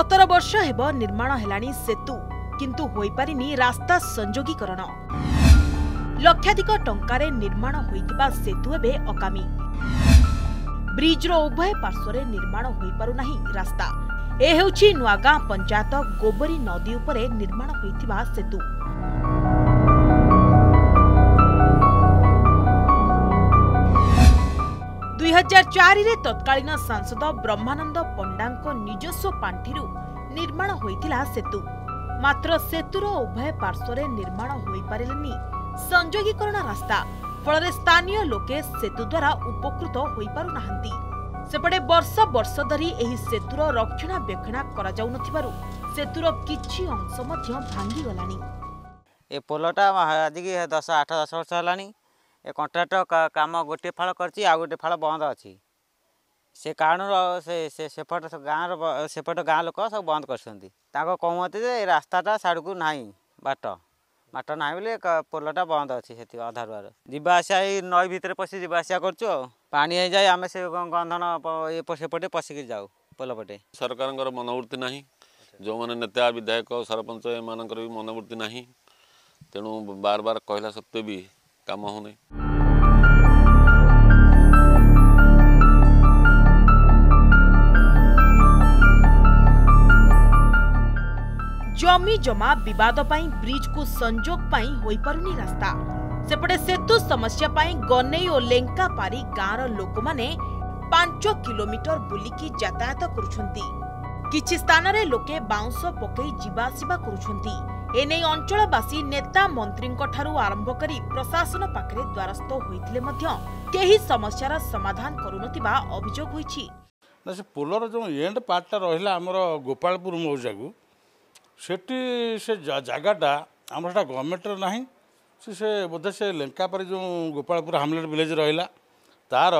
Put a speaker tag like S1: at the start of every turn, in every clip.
S1: ବର୍ଷ ହେବ ନିର୍ମାଣ ହେଲାଣି ସେତୁ କିନ୍ତୁ ହୋଇପାରିନି ରାସ୍ତା ସଂଯୋଗୀକରଣ। ଲକ୍ଷାଧିକ ଟଙ୍କାରେ ନିର୍ମାଣ ହୋଇଥିବା ସେତୁ ଏବେ ଅକାମୀ। ବ୍ରିଜ୍ର ଉଭୟ ପାର୍ଶ୍ୱରେ ନିର୍ମାଣ ହୋଇପାରୁନାହିଁ ରାସ୍ତା। ଏ ହେଉଛି ନୂଆଗାଁ ପଞ୍ଚାୟତ ଗୋବରୀ ନଦୀ ଉପରେ ନିର୍ମାଣ ହୋଇଥିବା ସେତୁ। ହଜାର ଚାରିରେ ତତ୍କାଳୀନ ସାଂସଦ ବ୍ରହ୍ମାନନ୍ଦ ପଣ୍ଡାଙ୍କ ନିଜସ୍ୱ ପାଣ୍ଠିରୁ ନିର୍ମାଣ ହୋଇଥିଲା ସେତୁ। ମାତ୍ର ସେତୁର ଉଭୟ ପାର୍ଶ୍ୱରେ ନିର୍ମାଣ ହୋଇପାରିଲେନି ସଂଯୋଗୀକରଣ ରାସ୍ତା। ଫଳରେ ସ୍ଥାନୀୟ ଲୋକେ ସେତୁ ଦ୍ୱାରା ଉପକୃତ ହୋଇପାରୁନାହାନ୍ତି। ସେପଟେ ବର୍ଷ ବର୍ଷ ଧରି ଏହି ସେତୁର ରକ୍ଷଣାବେକ୍ଷଣା କରାଯାଉନଥିବାରୁ ସେତୁର କିଛି ଅଂଶ ମଧ୍ୟ ଭାଙ୍ଗିଗଲାଣି।
S2: ଏ ପୋଲଟା ଆଜିକି ଦଶ ଆଠ ଦଶ ବର୍ଷ ହେଲାଣି। ଏ କଣ୍ଟ୍ରାକ୍ଟର କାମ ଗୋଟିଏ ଫାଳ କରିଛି ଆଉ ଗୋଟିଏ ଫାଳ ବନ୍ଦ ଅଛି। ସେ କାରଣରୁ ସେ ସେ ସେପଟ ଗାଁର ସେପଟ ଗାଁ ଲୋକ ସବୁ ବନ୍ଦ କରିଛନ୍ତି। ତାଙ୍କ କହୁମତି ଯେ ଏ ରାସ୍ତାଟା ସାଡ଼କୁ ନାହିଁ ବାଟ। ବାଟ ନାହିଁ ବୋଲି ପୋଲଟା ବନ୍ଦ ଅଛି ସେଠି ଅଧାରୁଆର। ଯିବା ଆସିବା ଏଇ ନଈ ଭିତରେ ପଶି ଯିବା ଆସିବା କରୁଛୁ ଆଉ। ପାଣି ହେଇଯାଏ ଆମେ ସେ ଗନ୍ଧନ ସେପଟେ ପଶିକି ଯାଉ ପୋଲ ପଟେ
S3: ସରକାରଙ୍କର ମନୋବୃତ୍ତି ନାହିଁ। ଯେଉଁମାନେ ନେତା ବିଧାୟକ ସରପଞ୍ଚ ଏମାନଙ୍କର ବି ମନୋବୃତ୍ତି ନାହିଁ। ତେଣୁ ବାର ବାର କହିଲା ସତ୍ତ୍ୱେ ବି କାମ ହେଉନି
S1: ଜମି ଜମା ବିବାଦ ପାଇଁ ବ୍ରିଜ୍କୁ ସଂଯୋଗ ପାଇଁ ହୋଇପାରୁନି ରାସ୍ତା ସେପଟେ ସେତୁ ସମସ୍ୟା ପାଇଁ ଗନେଇ ଓ ଲେଙ୍କା ପାରି ଗାଁର ଲୋକମାନେ ପାଞ୍ଚ କିଲୋମିଟର ବୁଲିକି ଯାତାୟାତ କରୁଛନ୍ତି କିଛି ସ୍ଥାନରେ ଲୋକେ ବାଉଁଶ ପକେଇ ଯିବା ଆସିବା କରୁଛନ୍ତି ଏନେଇ ଅଞ୍ଚଳବାସୀ ନେତା ମନ୍ତ୍ରୀଙ୍କ ଠାରୁ ଆରମ୍ଭ କରି ପ୍ରଶାସନ ପାଖରେ ଦ୍ୱାରସ୍ଥ ହୋଇଥିଲେ ମଧ୍ୟ କେହି ସମସ୍ୟାର ସମାଧାନ କରୁନଥିବା ଅଭିଯୋଗ ହୋଇଛି।
S4: ନା ସେ ପୋଲର ଯେଉଁ ଏଣ୍ଡ ପାର୍ଟଟା ରହିଲା ଆମର ଗୋପାଳପୁର ମୌଜାକୁ ସେଠି ସେ ଜାଗାଟା ଆମର ସେଟା ଗଭର୍ଣ୍ଣମେଣ୍ଟର ନାହିଁ। ସେ ସେ ବୋଧେ ସେ ଲେଙ୍କାପାରି ଯେଉଁ ଗୋପାଳପୁର ହାମଲେଟ୍ ଭିଲେଜ୍ ରହିଲା ତା'ର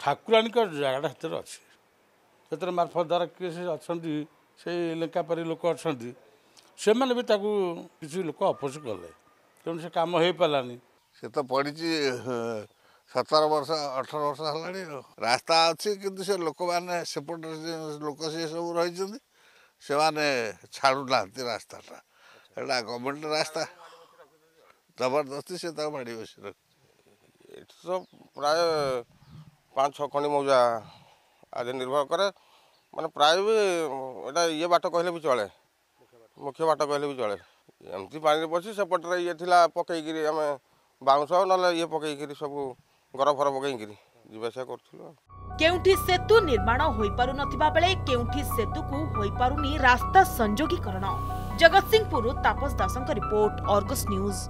S4: ଠାକୁରାଣୀଙ୍କ ଜାଗାଟା ସେଥିରେ ଅଛି। ସେଥିରେ ମାର୍ଫତ ଦ୍ୱାରା କିଏ ସେ ଅଛନ୍ତି ସେଇ ଲେଙ୍କାପାରି ଲୋକ ଅଛନ୍ତି। ସେମାନେ ବି ତାକୁ କିଛି ଲୋକ ଅପୋଜ କଲେ। ତେଣୁ ସେ କାମ ହେଇପାରିଲାନି।
S5: ସେ ତ ପଡ଼ିଛି ସତର ବର୍ଷ ଅଠର ବର୍ଷ ହେଲାଣି ଆଉ। ରାସ୍ତା ଅଛି କିନ୍ତୁ ସେ ଲୋକମାନେ ସେପଟରେ ଯେ ଲୋକ ସେ ସବୁ ରହିଛନ୍ତି। ସେମାନେ ଛାଡ଼ୁନାହାନ୍ତି ରାସ୍ତାଟା। ଏଇଟା ଗଭର୍ଣ୍ଣମେଣ୍ଟ ରାସ୍ତା। ଜବରଦସ୍ତି ସେ ତାକୁ ମାଡ଼ି ବସି
S6: ଏଠି ତ ପ୍ରାୟ ପାଞ୍ଚ ଛଅ ଖଣ୍ଡି ମୌଜା ଆଜି ନିର୍ଭର କରେ। ମାନେ ପ୍ରାୟ ବି ଏଇଟା ଇଏ ବାଟ କହିଲେ ବି ଚଳେ। ମୁଖ୍ୟ ବାଟ କହିଲେ ବି ଚଳେ। ଏମିତି ପାଣିରେ ପଶି ସେପଟରେ ଇଏ ଥିଲା ପକେଇକିରି ଆମେ ବାଉଁଶ ନହେଲେ ଇଏ ପକେଇକିରି ସବୁ ଘର ଫର ପକେଇକିରି ଯିବା ଆସିବା କରୁଥିଲୁ ଆଉ।
S1: କେଉଁଠି ସେତୁ ନିର୍ମାଣ ହୋଇପାରୁନଥିବା ବେଳେ କେଉଁଠି ସେତୁକୁ ହୋଇପାରୁନି ରାସ୍ତା ସଂଯୋଗୀକରଣ। ଜଗତସିଂହପୁରରୁ ତାପସ ଦାସଙ୍କ ରିପୋର୍ଟ ଅର୍ଗସ୍ ନ୍ୟୁଜ୍।